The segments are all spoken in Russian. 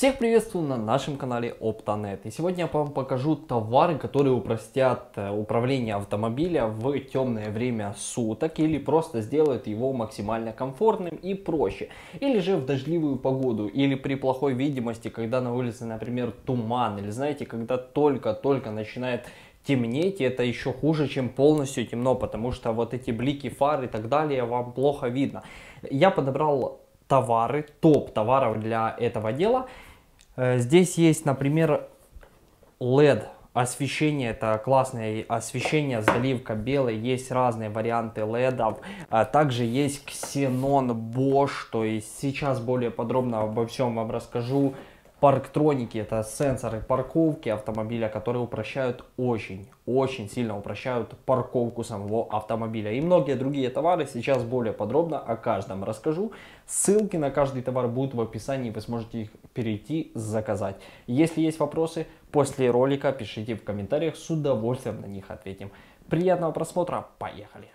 Всех приветствую на нашем канале Optanet. И сегодня я вам покажу товары, которые упростят э, управление автомобиля в темное время суток или просто сделают его максимально комфортным и проще. Или же в дождливую погоду, или при плохой видимости, когда на улице, например, туман, или знаете, когда только-только начинает темнеть, и это еще хуже, чем полностью темно, потому что вот эти блики фар и так далее вам плохо видно. Я подобрал товары, топ товаров для этого дела. Э, здесь есть, например, LED освещение, это классное освещение, заливка белый, есть разные варианты ледов, а также есть Xenon Bosch, то есть сейчас более подробно обо всем вам расскажу, Парктроники это сенсоры парковки автомобиля, которые упрощают очень, очень сильно упрощают парковку самого автомобиля. И многие другие товары сейчас более подробно о каждом расскажу. Ссылки на каждый товар будут в описании, вы сможете их перейти заказать. Если есть вопросы после ролика, пишите в комментариях, с удовольствием на них ответим. Приятного просмотра, поехали!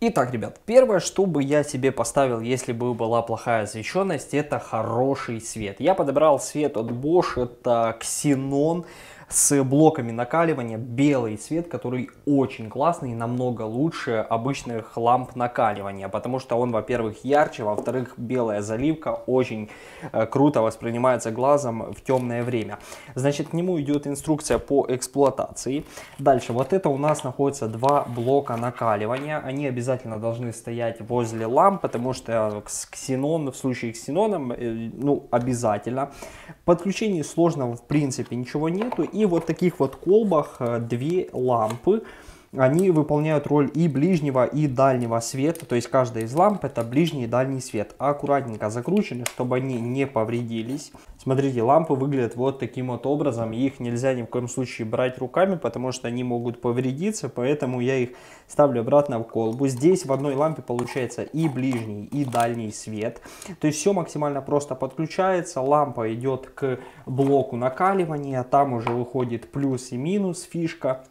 Итак, ребят, первое, что бы я себе поставил, если бы была плохая освещенность, это хороший свет. Я подобрал свет от Bosch, это Xenon с блоками накаливания, белый цвет, который очень классный и намного лучше обычных ламп накаливания, потому что он, во-первых, ярче, во-вторых, белая заливка очень э, круто воспринимается глазом в темное время. Значит, к нему идет инструкция по эксплуатации. Дальше, вот это у нас находится два блока накаливания, они обязательно должны стоять возле ламп, потому что с ксенон, в случае с ксеноном, э, ну, обязательно. Подключение сложного в принципе ничего нету, и вот таких вот колбах э, две лампы. Они выполняют роль и ближнего, и дальнего света. То есть каждая из ламп это ближний и дальний свет. Аккуратненько закручены, чтобы они не повредились. Смотрите, лампы выглядят вот таким вот образом. Их нельзя ни в коем случае брать руками, потому что они могут повредиться. Поэтому я их ставлю обратно в колбу. Здесь в одной лампе получается и ближний, и дальний свет. То есть все максимально просто подключается. Лампа идет к блоку накаливания. Там уже выходит плюс и минус фишка.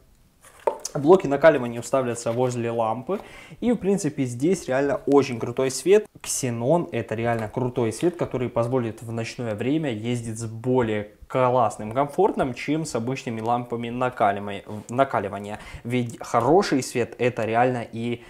Блоки накаливания ставятся возле лампы. И, в принципе, здесь реально очень крутой свет. Ксенон это реально крутой свет, который позволит в ночное время ездить с более классным комфортом, чем с обычными лампами накаливания. Ведь хороший свет это реально и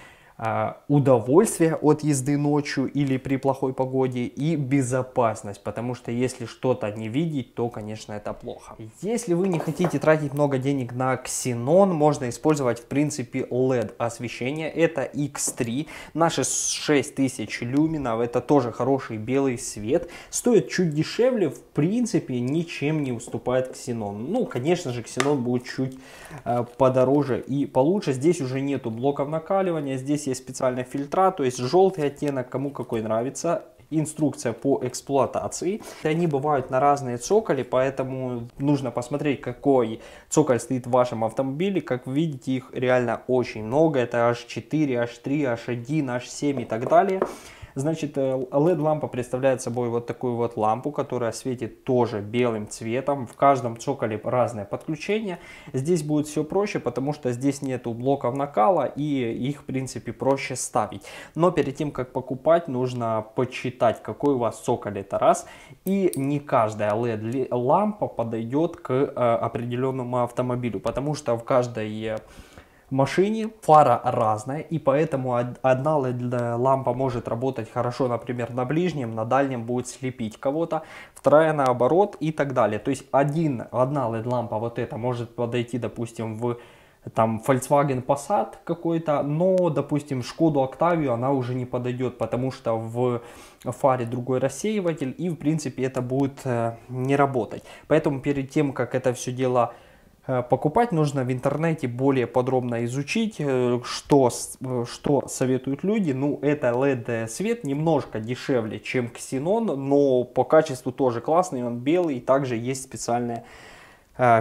удовольствие от езды ночью или при плохой погоде и безопасность, потому что если что-то не видеть, то, конечно, это плохо. Если вы не хотите тратить много денег на Xenon, можно использовать, в принципе, LED освещение. Это X3, наши 6000 люминов, это тоже хороший белый свет. Стоит чуть дешевле, в принципе, ничем не уступает Xenon. Ну, конечно же, Xenon будет чуть э, подороже и получше. Здесь уже нету блоков накаливания, здесь есть специальные фильтра, то есть желтый оттенок, кому какой нравится, инструкция по эксплуатации. Они бывают на разные цоколи, поэтому нужно посмотреть, какой цоколь стоит в вашем автомобиле. Как вы видите, их реально очень много. Это H4, H3, H1, H7 и так далее. Значит, LED-лампа э, представляет собой вот такую вот лампу, которая светит тоже белым цветом. В каждом цоколе разное подключение. Здесь будет все проще, потому что здесь нету блоков накала и их, в принципе, проще ставить. Но перед тем, как покупать, нужно почитать, какой у вас цоколь это раз. И не каждая LED-лампа подойдет к э, определенному автомобилю, потому что в каждой машине фара разная, и поэтому одна лампа может работать хорошо, например, на ближнем, на дальнем будет слепить кого-то, вторая наоборот и так далее. То есть один, одна LED-лампа вот эта может подойти, допустим, в там Volkswagen Passat какой-то, но, допустим, Шкоду Octavia она уже не подойдет, потому что в фаре другой рассеиватель, и, в принципе, это будет э, не работать. Поэтому перед тем, как это все дело покупать нужно в интернете более подробно изучить, э, что, э, что советуют люди. Ну, это LED свет немножко дешевле, чем Xenon, но по качеству тоже классный, он белый. Также есть специальные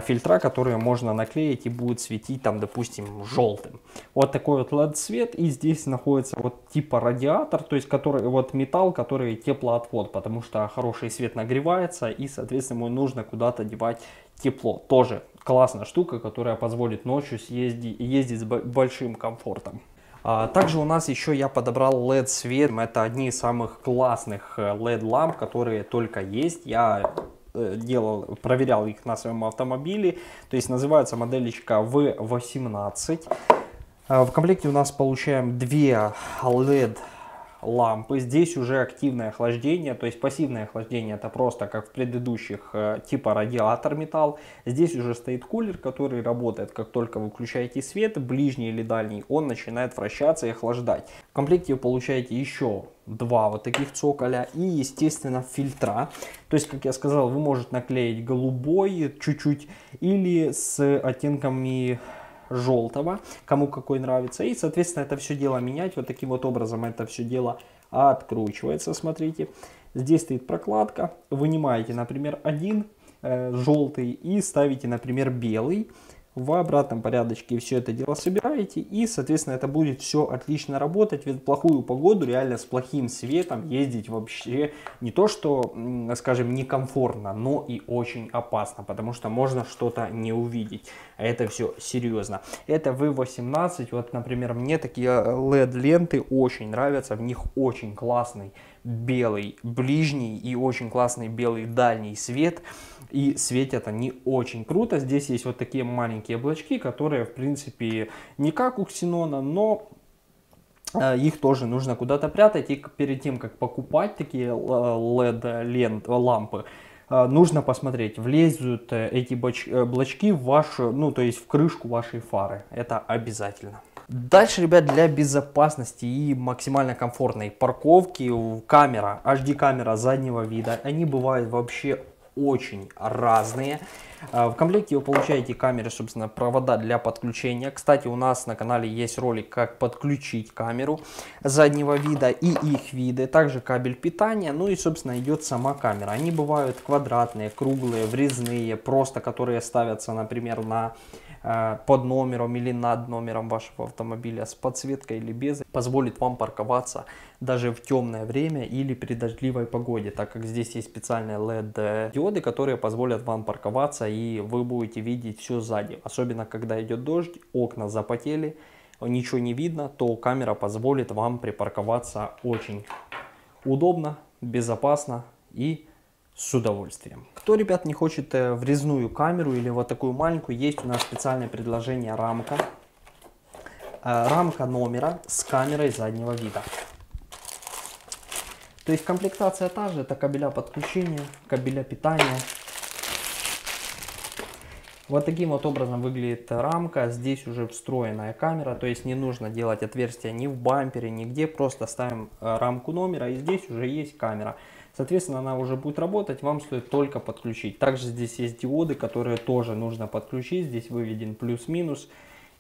фильтра, которые можно наклеить и будут светить там, допустим, желтым. Вот такой вот LED свет и здесь находится вот типа радиатор, то есть который вот металл, который теплоотвод, потому что хороший свет нагревается и, соответственно, ему нужно куда-то девать тепло. Тоже классная штука, которая позволит ночью съездить, ездить с большим комфортом. А, также у нас еще я подобрал LED свет. Это одни из самых классных LED э, ламп, которые только есть. Я э, делал, проверял их на своем автомобиле. То есть называется моделечка V18. А, в комплекте у нас получаем две LED лампы. Здесь уже активное охлаждение, то есть пассивное охлаждение это просто как в предыдущих э, типа радиатор металл. Здесь уже стоит кулер, который работает, как только вы включаете свет, ближний или дальний, он начинает вращаться и охлаждать. В комплекте вы получаете еще два вот таких цоколя и естественно фильтра. То есть, как я сказал, вы можете наклеить голубой чуть-чуть или с оттенками желтого, кому какой нравится. И, соответственно, это все дело менять. Вот таким вот образом это все дело откручивается, смотрите. Здесь стоит прокладка. Вынимаете, например, один э, желтый и ставите, например, белый в обратном порядочке все это дело собираете и, соответственно, это будет все отлично работать. Ведь в плохую погоду реально с плохим светом ездить вообще не то, что, скажем, некомфортно, но и очень опасно, потому что можно что-то не увидеть. А это все серьезно. Это V18, вот, например, мне такие LED-ленты очень нравятся, в них очень классный белый ближний и очень классный белый дальний свет и светят они очень круто. Здесь есть вот такие маленькие облачки, которые, в принципе, не как у ксенона, но э, их тоже нужно куда-то прятать. И перед тем, как покупать такие LED э, э, нужно посмотреть, влезут эти облачки в вашу, ну, то есть в крышку вашей фары. Это обязательно. Дальше, ребят, для безопасности и максимально комфортной парковки камера, HD камера заднего вида, они бывают вообще очень разные. А, в комплекте вы получаете камеры, собственно, провода для подключения. Кстати, у нас на канале есть ролик, как подключить камеру заднего вида и их виды. Также кабель питания, ну и, собственно, идет сама камера. Они бывают квадратные, круглые, врезные, просто которые ставятся, например, на под номером или над номером вашего автомобиля с подсветкой или без, позволит вам парковаться даже в темное время или при дождливой погоде, так как здесь есть специальные LED диоды, которые позволят вам парковаться и вы будете видеть все сзади. Особенно когда идет дождь, окна запотели, ничего не видно, то камера позволит вам припарковаться очень удобно, безопасно и с удовольствием. Кто, ребят, не хочет э, врезную камеру или вот такую маленькую, есть у нас специальное предложение рамка. Э, рамка номера с камерой заднего вида. То есть комплектация та же, это кабеля подключения, кабеля питания. Вот таким вот образом выглядит рамка. Здесь уже встроенная камера, то есть не нужно делать отверстия ни в бампере, нигде. Просто ставим э, рамку номера и здесь уже есть камера. Соответственно, она уже будет работать, вам стоит только подключить. Также здесь есть диоды, которые тоже нужно подключить. Здесь выведен плюс-минус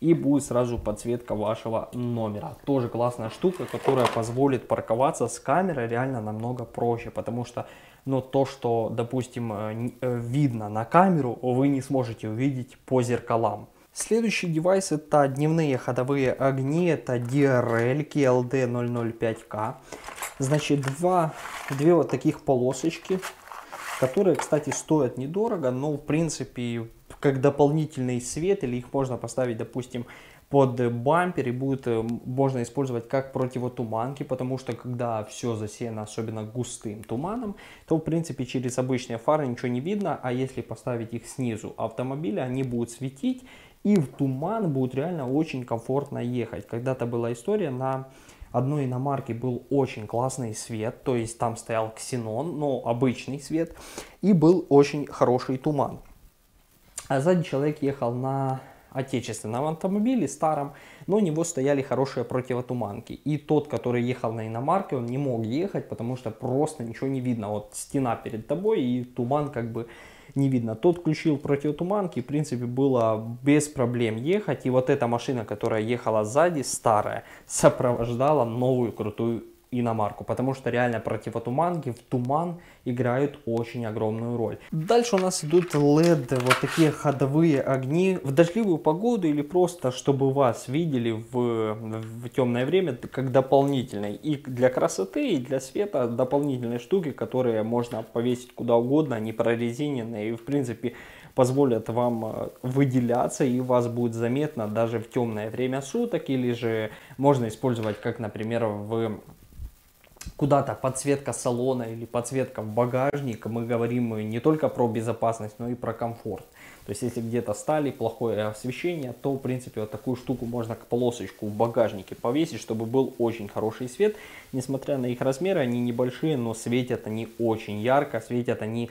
и будет сразу подсветка вашего номера. Тоже классная штука, которая позволит парковаться с камерой реально намного проще, потому что но ну, то, что, допустим, э, э, видно на камеру, вы не сможете увидеть по зеркалам. Следующий девайс это дневные ходовые огни, это DRL LD005K. Значит, два, две вот таких полосочки, которые, кстати, стоят недорого, но в принципе как дополнительный свет, или их можно поставить, допустим, под бампер и будет э, можно использовать как противотуманки, потому что когда все засеяно особенно густым туманом, то в принципе через обычные фары ничего не видно, а если поставить их снизу автомобиля, они будут светить и в туман будет реально очень комфортно ехать. Когда-то была история на одной иномарке был очень классный свет, то есть там стоял ксенон, но обычный свет, и был очень хороший туман. А сзади человек ехал на отечественном автомобиле, старом, но у него стояли хорошие противотуманки. И тот, который ехал на иномарке, он не мог ехать, потому что просто ничего не видно. Вот стена перед тобой и туман как бы не видно. Тот включил противотуманки, в принципе, было без проблем ехать. И вот эта машина, которая ехала сзади, старая, сопровождала новую крутую иномарку, потому что реально противотуманки в туман играют очень огромную роль. Дальше у нас идут LED, вот такие ходовые огни в дождливую погоду или просто чтобы вас видели в, в темное время как дополнительные и для красоты и для света дополнительные штуки, которые можно повесить куда угодно, они прорезиненные и в принципе позволят вам э, выделяться и вас будет заметно даже в темное время суток или же можно использовать как, например, в куда-то подсветка салона или подсветка в багажник, мы говорим не только про безопасность, но и про комфорт. То есть, если где-то стали, плохое освещение, то, в принципе, вот такую штуку можно к полосочку в багажнике повесить, чтобы был очень хороший свет. Несмотря на их размеры, они небольшие, но светят они очень ярко, светят они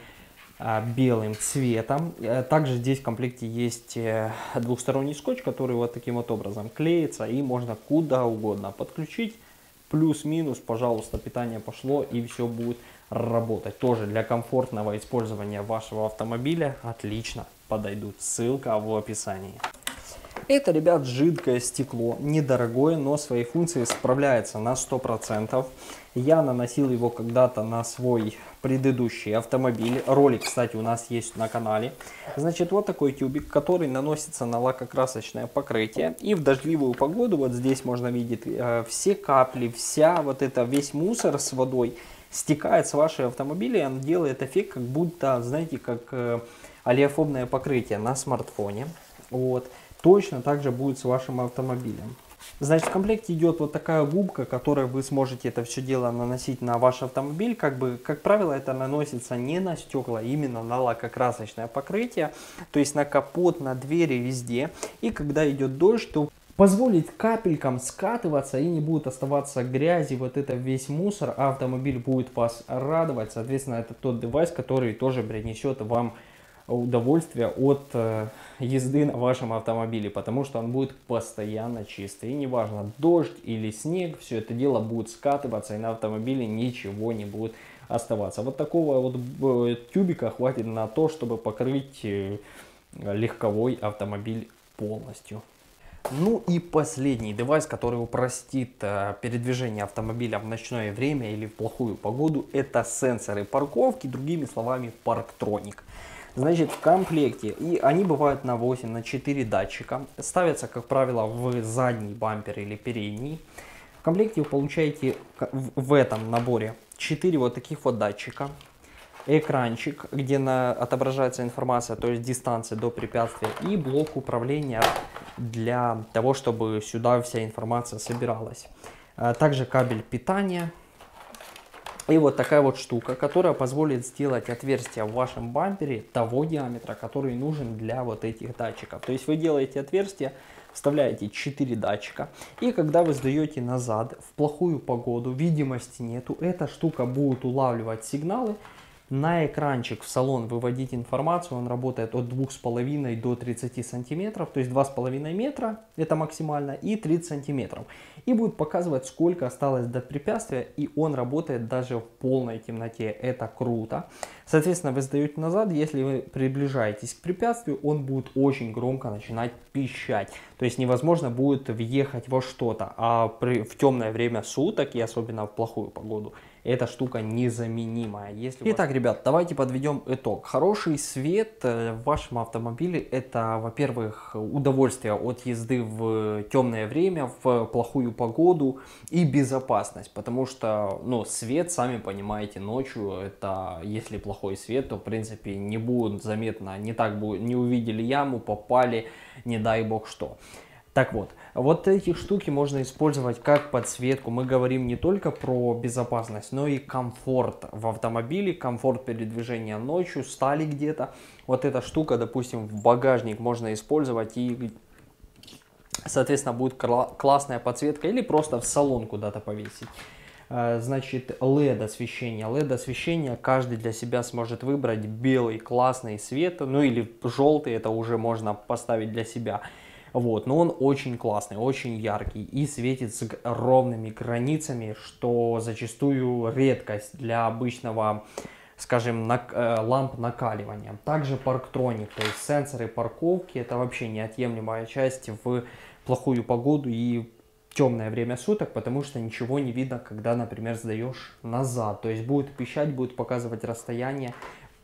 а, белым цветом. Э, также здесь в комплекте есть э, двухсторонний скотч, который вот таким вот образом клеится и можно куда угодно подключить. Плюс-минус, пожалуйста, питание пошло и все будет работать. Тоже для комфортного использования вашего автомобиля отлично подойдут. Ссылка в описании. Это, ребят, жидкое стекло, недорогое, но свои функции справляется на 100%. Я наносил его когда-то на свой предыдущий автомобиль. Ролик, кстати, у нас есть на канале. Значит, вот такой тюбик, который наносится на лакокрасочное покрытие. И в дождливую погоду, вот здесь можно видеть, э, все капли, вся вот это, весь мусор с водой стекает с вашей автомобиля, и он делает эффект, как будто, знаете, как э, олеофобное покрытие на смартфоне. Вот. Точно так же будет с вашим автомобилем. Значит, в комплекте идет вот такая губка, которой вы сможете это все дело наносить на ваш автомобиль. Как бы, как правило, это наносится не на стекла, а именно на лакокрасочное покрытие, то есть на капот, на двери, везде. И когда идет дождь, то позволить капелькам скатываться и не будет оставаться грязи, вот это весь мусор, автомобиль будет вас радовать. Соответственно, это тот девайс, который тоже принесет вам удовольствие от э, езды на вашем автомобиле, потому что он будет постоянно чистый. И неважно, дождь или снег, все это дело будет скатываться, и на автомобиле ничего не будет оставаться. Вот такого вот э, тюбика хватит на то, чтобы покрыть э, легковой автомобиль полностью. Ну и последний девайс, который упростит э, передвижение автомобиля в ночное время или в плохую погоду, это сенсоры парковки, другими словами парктроник. Значит, в комплекте, и они бывают на 8, на 4 датчика, ставятся, как правило, в задний бампер или передний. В комплекте вы получаете в этом наборе 4 вот таких вот датчика, экранчик, где на, отображается информация, то есть дистанция до препятствия, и блок управления для того, чтобы сюда вся информация собиралась. А также кабель питания, и вот такая вот штука, которая позволит сделать отверстие в вашем бампере того диаметра, который нужен для вот этих датчиков. То есть вы делаете отверстие, вставляете 4 датчика, и когда вы сдаете назад в плохую погоду, видимости нету, эта штука будет улавливать сигналы, на экранчик в салон выводить информацию, он работает от 2,5 до 30 сантиметров, то есть 2,5 метра это максимально и 30 сантиметров. И будет показывать сколько осталось до препятствия и он работает даже в полной темноте, это круто. Соответственно вы сдаете назад, если вы приближаетесь к препятствию, он будет очень громко начинать пищать. То есть невозможно будет въехать во что-то, а при, в темное время суток и особенно в плохую погоду эта штука незаменимая. Если Итак, вас... ребят, давайте подведем итог. Хороший свет э, в вашем автомобиле это, во-первых, удовольствие от езды в темное время, в плохую погоду и безопасность, потому что, ну, свет, сами понимаете, ночью, это, если плохой свет, то, в принципе, не будет заметно, не так будет, не увидели яму, попали, не дай бог что. Так вот, вот эти штуки можно использовать как подсветку. Мы говорим не только про безопасность, но и комфорт в автомобиле, комфорт передвижения ночью, стали где-то. Вот эта штука, допустим, в багажник можно использовать и, соответственно, будет классная подсветка или просто в салон куда-то повесить э, значит, LED освещение. LED освещение каждый для себя сможет выбрать белый классный свет, ну или желтый, это уже можно поставить для себя. Вот, но он очень классный, очень яркий и светит с ровными границами, что зачастую редкость для обычного скажем, на, э, ламп накаливания. Также парктроник, то есть сенсоры парковки, это вообще неотъемлемая часть в плохую погоду и темное время суток, потому что ничего не видно, когда, например, сдаешь назад. То есть будет пищать, будет показывать расстояние,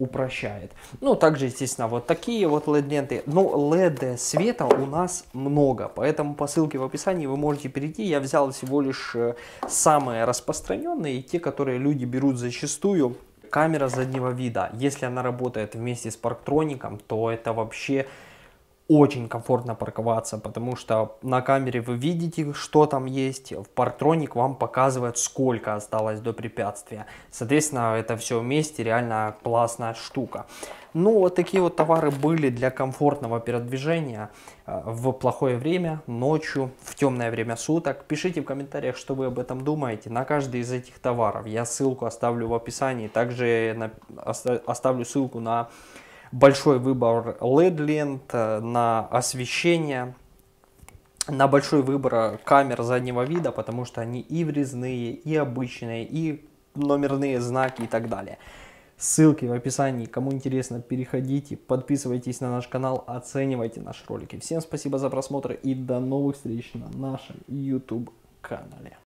упрощает. Ну, также, естественно, вот такие вот LED-ленты. Но LED света у нас много, поэтому по ссылке в описании вы можете перейти. Я взял всего лишь э, самые распространенные, те, которые люди берут зачастую камера заднего вида, если она работает вместе с парктроником, то это вообще очень комфортно парковаться, потому что на камере вы видите, что там есть, в парктроник вам показывает, сколько осталось до препятствия. Соответственно, это все вместе реально классная штука. Ну, вот такие вот товары были для комфортного передвижения э, в плохое время, ночью, в темное время суток. Пишите в комментариях, что вы об этом думаете. На каждый из этих товаров я ссылку оставлю в описании. Также оставлю ссылку на большой выбор LED-лент, э, на освещение, на большой выбор камер заднего вида, потому что они и врезные, и обычные, и номерные знаки и так далее. Ссылки в описании. Кому интересно, переходите, подписывайтесь на наш канал, оценивайте наши ролики. Всем спасибо за просмотр и до новых встреч на нашем YouTube канале.